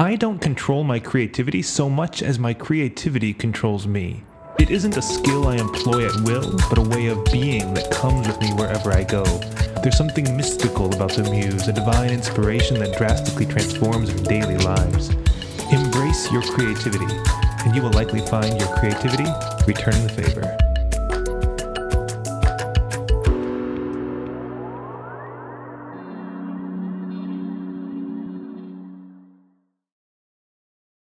I don't control my creativity so much as my creativity controls me. It isn't a skill I employ at will, but a way of being that comes with me wherever I go. There's something mystical about the muse, a divine inspiration that drastically transforms our daily lives. Embrace your creativity, and you will likely find your creativity returning the favor.